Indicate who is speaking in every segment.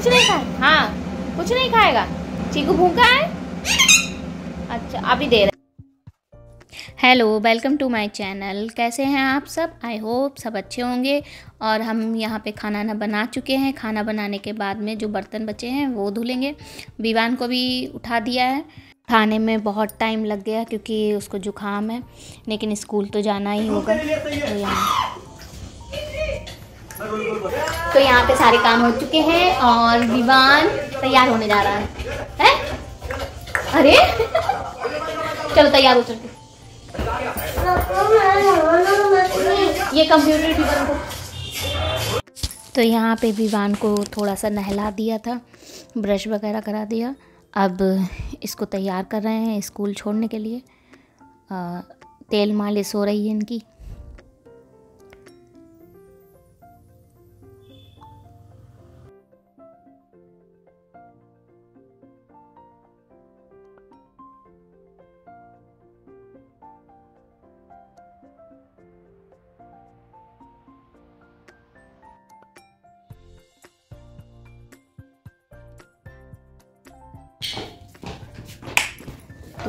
Speaker 1: कुछ नहीं खाए? हाँ। कुछ नहीं खाएगा? चीकू भूखा है? अच्छा अभी दे रहे। Hello welcome to my channel कैसे हैं आप सब? आई होप सब अच्छे होंगे। और हम यहाँ पे खाना ना बना चुके हैं। खाना बनाने के बाद में जो बर्तन बचे हैं वो धुलेंगे। विवान को भी उठा दिया है। खाने में बहुत टाइम लग गया क्योंकि उसको जुकाम है। लेकिन स्कूल तो जाना ही होगा। तो यहाँ तो यहाँ पे सारे काम हो चुके हैं और विवान तैयार होने जा रहा है, है? अरे? चलो तैयार हो चलते ये कंप्यूटर तो यहाँ पे विवान को थोड़ा सा नहला दिया था ब्रश वगैरह करा दिया। अब इसको तैयार कर रहे हैं स्कूल छोड़ने के लिए। आ, तेल मालिश हो रही है इनकी।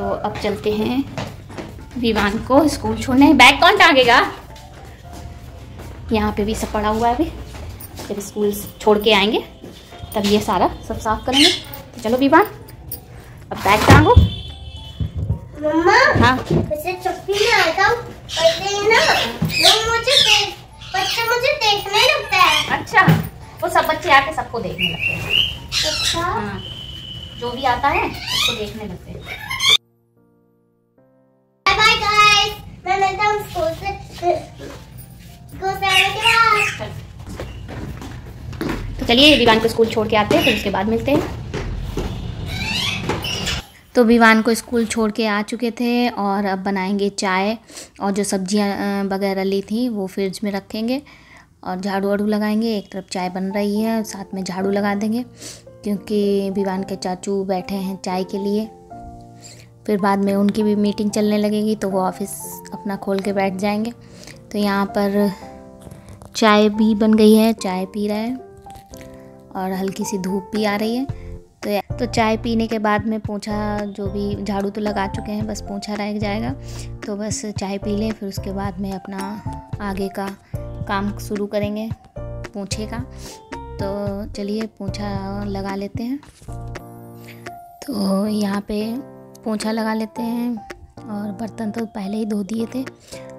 Speaker 1: तो अब चलते हैं। विवान को स्कूल छोड़ने। बैग कौन टाँगेगा? यहाँ पे भी सब पड़ा हुआ है अभी। जब स्कूल छोड़ के आएँगे। तब ये सारा सब साफ़ करेंगे। तो चलो विवान अब बैग टांगो।
Speaker 2: मम्मा
Speaker 1: हाँ।
Speaker 2: वैसे चप्पी में आता हूँ ना। लोग मुझे देख बच्चे मुझे देखने लगता है।
Speaker 1: अच्छा वो सब बच्चे आके सबको देखने लगते हैं।
Speaker 2: अच्छा।
Speaker 1: हाँ जो भी आता है उसको देखने लगते हैं। तो चलिए विवान को स्कूल छोड़ के आते हैं, फिर उसके बाद मिलते हैं। तो विवान को स्कूल छोड़ के आ चुके थे और अब बनाएँगे चाय और जो सब्ज़ियाँ वगैरह ली थी वो फ्रिज में रखेंगे और झाड़ू वाड़ू लगाएँगे। एक तरफ़ चाय बन रही है, साथ में झाड़ू लगा देंगे क्योंकि विवान के चाचू बैठे हैं चाय के लिए। फिर बाद में उनकी भी मीटिंग चलने लगेगी तो वो ऑफ़िस अपना खोल के बैठ जाएँगे। तो यहाँ पर चाय भी बन गई है, चाय पी रहे हैं और हल्की सी धूप भी आ रही है। तो तो चाय पीने के बाद में पोछा, जो भी झाड़ू तो लगा चुके हैं, बस पोछा रह जाएगा। तो बस चाय पी लें, फिर उसके बाद में अपना आगे का काम शुरू करेंगे पोछे का तो चलिए, पोछा लगा लेते हैं। तो यहाँ पे पोछा लगा लेते हैं और बर्तन तो पहले ही धो दिए थे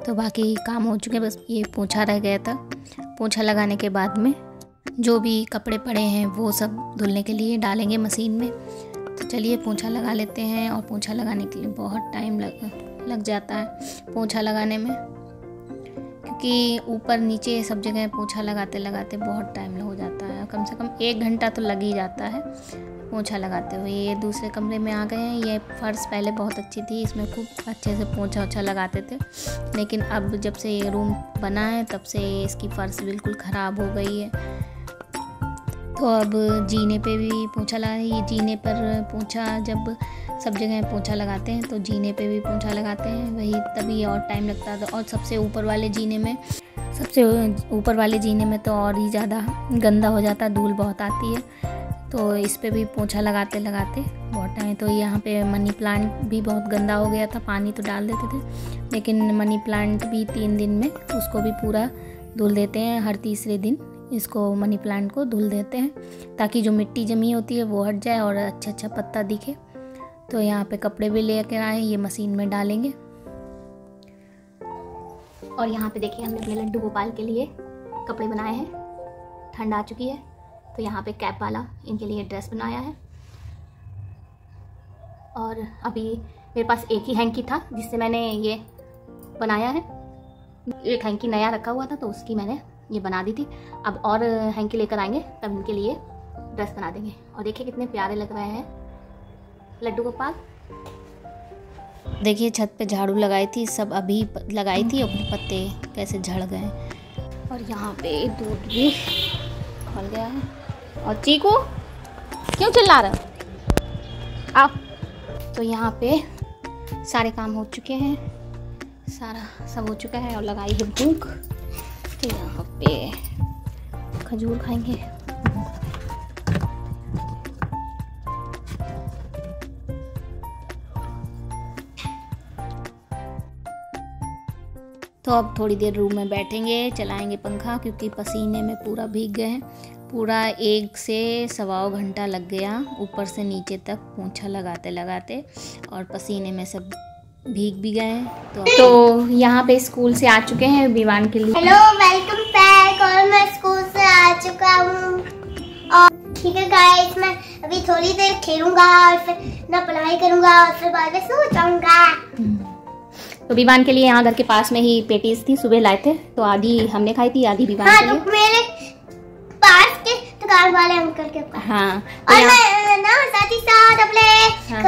Speaker 1: तो बाकी काम हो चुके बस ये पोछा रह गया था। पोछा लगाने के बाद में जो भी कपड़े पड़े हैं, वो सब धुलने के लिए डालेंगे मशीन में। तो चलिए पोछा लगा लेते हैं और पोछा लगाने के लिए बहुत टाइम लग लग जाता है पोछा लगाने में, क्योंकि ऊपर नीचे सब जगह पोछा लगाते लगाते बहुत टाइम हो जाता है। कम से कम एक घंटा तो लग ही जाता है। पोछा लगाते हुए ये दूसरे कमरे में आ गए हैं। ये फर्श पहले बहुत अच्छी थी, इसमें खूब अच्छे से पोछा ओछा लगाते थे। लेकिन अब जब से ये रूम बना है, तब से इसकी फ़र्श बिल्कुल ख़राब हो गई है। तो अब जीने पे भी पोछा लगा ये जीने पर पोछा, जब सब जगह पोछा लगाते हैं तो जीने पे भी पोछा लगाते हैं। वही तभी और टाइम लगता था और सबसे ऊपर वाले जीने में, सबसे ऊपर वाले जीने में तो और ही ज़्यादा गंदा हो जाता धूल बहुत आती है। तो इस पर भी पोछा लगाते लगाते बहुत टाइम। तो यहाँ पे मनी प्लांट भी बहुत गंदा हो गया था, पानी तो डाल देते थे। लेकिन मनी प्लांट भी तीन दिन में उसको भी पूरा धुल देते हैं, हर तीसरे दिन इसको मनी प्लांट को धुल देते हैं, ताकि जो मिट्टी जमी होती है वो हट जाए और अच्छा अच्छा पत्ता दिखे। तो यहाँ पे कपड़े भी लेकर आए ये मशीन में डालेंगे। और यहाँ पे देखिए हमने अपने लड्डू गोपाल के लिए कपड़े बनाए हैं, ठंड आ चुकी है। तो यहाँ पे कैप वाला इनके लिए ड्रेस बनाया है। और अभी मेरे पास एक ही हैंकी था जिससे मैंने ये बनाया है। एक हैंकी नया रखा हुआ था तो उसकी मैंने ये बना दी थी। अब और हैंकी लेकर आएँगे तब इनके लिए ड्रेस बना देंगे। और देखिए कितने प्यारे लग रहे हैं। लड्डू गोपाल। देखिए छत पे झाड़ू लगाई थी सब अभी लगाई थी अपने पत्ते कैसे झड़ गए। और यहाँ पे दूध भी खोल गया है। और चीकू? क्यों चिल्ला रहे आओ। तो यहाँ पे सारे काम हो चुके हैं। सारा सब हो चुका है और लगाई है भूख। तो यहाँ पे खजूर खाएँगे। तो अब थोड़ी देर रूम में बैठेंगे, चलाएँगे पंखा, क्योंकि पसीने में पूरा भीग गए हैं। पूरा एक से सवा घंटा लग गया ऊपर से नीचे तक पोछा लगाते लगाते और पसीने में सब भीग भी गए तो तो यहाँ पे स्कूल से आ चुके हैं विवान के लिए।
Speaker 2: हेलो वेलकम बैक और मैं स्कूल से आ चुका हूँ। और ठीक है गाइस मैं अभी थोड़ी देर खेलूँगा और फिर ना पढ़ाई करूँगा और फिर बाद में सो जाऊँगा।
Speaker 1: तो विवान के लिए यहाँ घर के पास में ही पेटीज थी सुबह लाए थे तो आधी हमने खाई थी आधी विवान
Speaker 2: हाँ
Speaker 1: के लिए।
Speaker 2: वाले अंकल के पास
Speaker 1: हाँ तो
Speaker 2: और मैं ना साथ ही साथ अपने
Speaker 1: हाँ।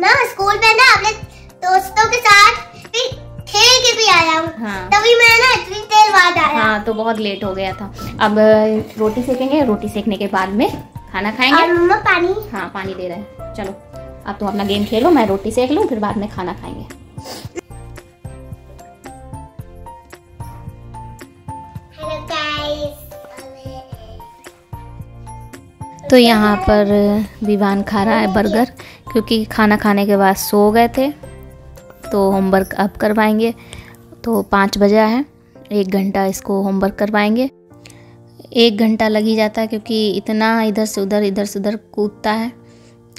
Speaker 2: ना स्कूल में ना अपने दोस्तों के साथ फिर खेल के भी आया हूँ।
Speaker 1: हाँ।
Speaker 2: तभी मैं ना इतनी देर बाद आया।
Speaker 1: हाँ तो बहुत लेट हो गया था। अब रोटी सेकेंगे रोटी सेकने के बाद में खाना खाएँगे।
Speaker 2: और मम्मा पानी?
Speaker 1: हाँ पानी दे रहे हैं। चलो अब तो अपना गेम खेलो मैं रोटी सेक लूँ फिर बाद में खाना खाएँगे। तो यहाँ पर विवान खा रहा है बर्गर, क्योंकि खाना खाने के बाद सो गए थे। तो होमवर्क अब करवाएँगे। तो पाँच बजा है। एक घंटा इसको होमवर्क करवाएँगे। एक घंटा लग ही जाता है, क्योंकि इतना इधर से उधर, इधर से उधर कूदता है।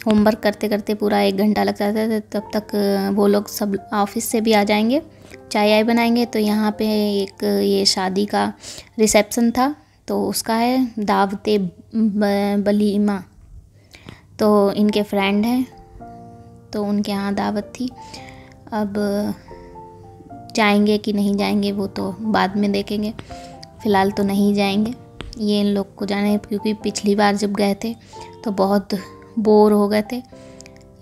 Speaker 1: होमवर्क करते करते पूरा एक घंटा लग जाता है। तब तक वो लोग सब ऑफ़िस से भी आ जाएँगे चाय आय बनाएँगे। तो यहाँ पे एक ये शादी का रिसेप्शन था। तो उसका है दावते बलीमा। तो इनके फ्रेंड हैं तो उनके यहाँ दावत थी। अब जाएँगे कि नहीं जाएँगे वो तो बाद में देखेंगे। फ़िलहाल तो नहीं जाएँगे। ये इन लोग को जाने क्योंकि पिछली बार जब गए थे तो बहुत बोर हो गए थे।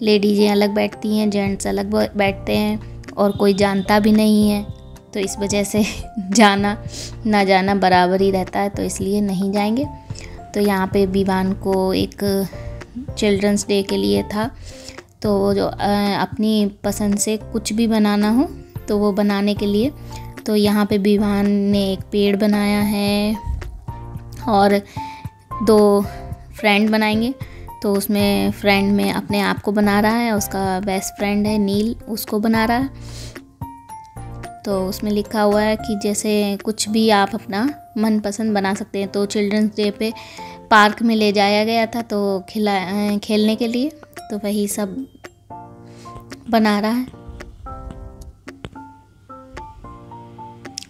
Speaker 1: लेडीज़ें अलग बैठती हैं, जेंट्स अलग बैठते हैं और कोई जानता भी नहीं है। तो इस वजह से जाना, ना जाना बराबर ही रहता है तो इसलिए नहीं जाएँगे। तो यहाँ पे विवान को एक चिल्ड्रंस डे के लिए था। तो जो अपनी पसंद से कुछ भी बनाना हो तो वो बनाने के लिए। तो यहाँ पे विवान ने एक पेड़ बनाया है और दो फ्रेंड बनाएँगे। तो उसमें फ्रेंड में अपने आप को बना रहा है, उसका बेस्ट फ्रेंड है नील, उसको बना रहा है। तो उसमें लिखा हुआ है कि जैसे कुछ भी आप अपना मनपसंद बना सकते हैं तो चिल्ड्रंस डे पे पार्क में ले जाया गया था तो खिला खेलने के लिए तो वही सब बना रहा है।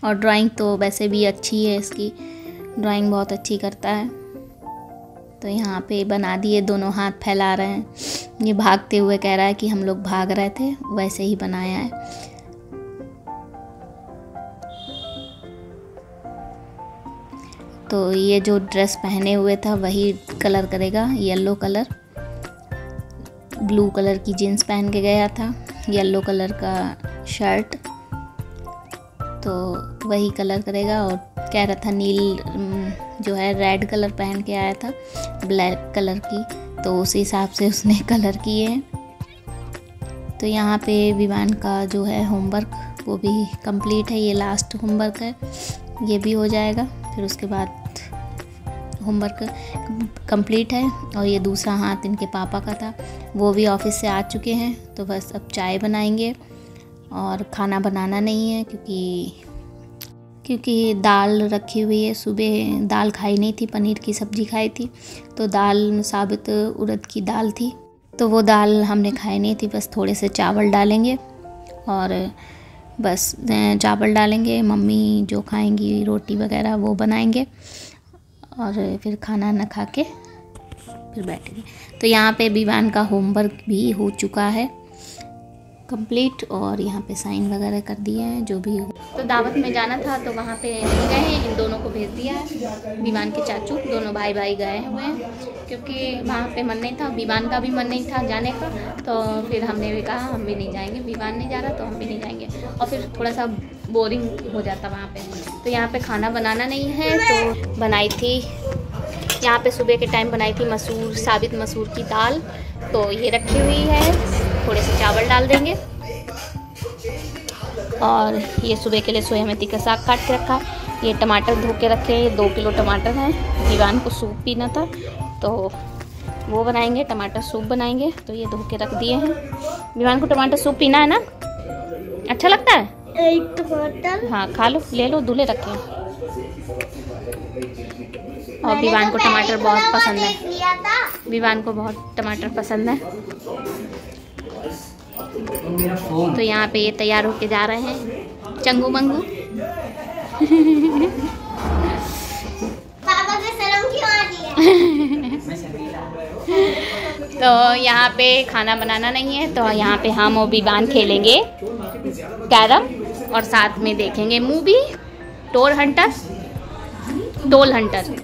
Speaker 1: और ड्राइंग तो वैसे भी अच्छी है इसकी ड्राइंग बहुत अच्छी करता है। तो यहाँ पे बना दिए, दोनों हाथ फैला रहे हैं। ये भागते हुए कह रहा है कि हम लोग भाग रहे थे, वैसे ही बनाया है। तो ये जो ड्रेस पहने हुए था वही कलर करेगा येलो कलर ब्लू कलर की जीन्स पहन के गया था येलो कलर का शर्ट तो वही कलर करेगा और कह रहा था नील जो है रेड कलर पहन के आया था ब्लैक कलर की. तो उस हिसाब से उसने कलर किए हैं. तो यहाँ पे विमान का जो है होमवर्क वो भी कंप्लीट है, ये लास्ट होमवर्क है. ये भी हो जाएगा, फिर उसके बाद होमवर्क कंप्लीट है और ये दूसरा हाथ इनके पापा का था। वो भी ऑफ़िस से आ चुके हैं तो बस अब चाय बनाएँगे और खाना बनाना नहीं है क्योंकि क्योंकि दाल रखी हुई है। सुबह दाल खाई नहीं थी, पनीर की सब्ज़ी खाई थी तो दाल साबित उड़द की दाल थी। तो वो दाल हमने खाई नहीं थी, बस थोड़े से चावल डालेंगे और बस चावल डालेंगे। मम्मी जो खाएँगी रोटी वगैरह वो बनाएँगे। और फिर खाना ना खा के फिर बैठेंगे। तो यहाँ पे विवान का होमवर्क भी हो चुका है। कंप्लीट और यहाँ पे साइन वगैरह कर दिए हैं, जो भी हो। तो दावत में जाना था तो वहाँ पे गए हैं, इन दोनों को भेज दिया है विवान के चाचू। दोनों भाई भाई गए हुए हैं, क्योंकि वहाँ पे मन नहीं था विवान का भी मन नहीं था जाने का। तो फिर हमने भी कहा, हम भी नहीं जाएँगे विवान नहीं जा रहा तो हम भी नहीं जाएँगे। और फिर थोड़ा सा बोरिंग हो जाता वहाँ पे। तो यहाँ पे खाना बनाना नहीं है तो बनाई थी। यहाँ पे सुबह के टाइम बनाई थी मसूर, साबित मसूर की दाल। तो ये रखी हुई है, थोड़े से चावल डाल देंगे। और ये सुबह के लिए सोया मेथी का साग काट के रखा। ये टमाटर धो के रखे हैं, ये दो किलो टमाटर हैं। दीवान को सूप पीना था तो वो बनाएँगे, टमाटर सूप बनाएँगे। तो ये धो के रख दिए हैं। दीवान को टमाटर सूप पीना है ना? अच्छा लगता है?
Speaker 2: एक टमाटर
Speaker 1: हाँ खा लो ले लो दूल्हे रखे। और विवान
Speaker 2: तो
Speaker 1: को टमाटर बहुत पसंद है। विवान को बहुत टमाटर पसंद है। तो यहाँ पे ये तैयार होके जा रहे हैं। चंगू मंगू।
Speaker 2: पापा के शर्म क्यों आ रही है?
Speaker 1: तो यहाँ पे खाना बनाना नहीं है तो यहाँ पे हम और विवान खेलेंगे। कैरम। और साथ में देखेंगे movie troll hunter, troll hunter.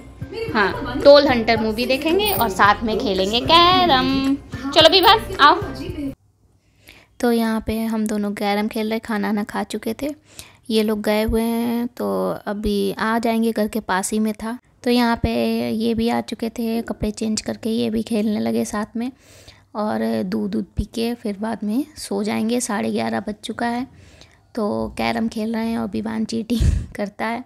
Speaker 1: हाँ टोल हंटर मूवी देखेंगे और साथ में खेलेंगे कैरम। चलो विवान आओ। तो यहाँ पे हम दोनों कैरम खेल रहे, खाना ना खा चुके थे। ये लोग गए हुए हैं तो अभी आ जाएँगे घर के पास ही में था। तो यहाँ पे ये भी आ चुके थे, कपड़े चेंज करके ये भी खेलने लगे साथ में। और दूध दूध पी के फिर बाद में सो जाएँगे, साढ़े ग्यारह बज चुका है। तो कैरम खेल रहे हैं और विवान चीटिंग करता है।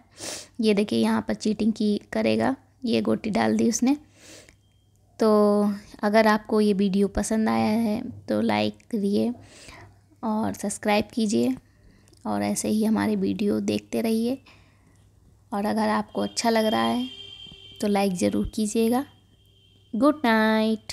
Speaker 1: ये देखिए, यहाँ पर चीटिंग की करेगा। ये गोटी डाल दी उसने। तो अगर आपको ये वीडियो पसंद आया है तो लाइक करिए और सब्सक्राइब कीजिए और ऐसे ही हमारे वीडियो देखते रहिए। और अगर आपको अच्छा लग रहा है तो लाइक ज़रूर कीजिएगा। Good night.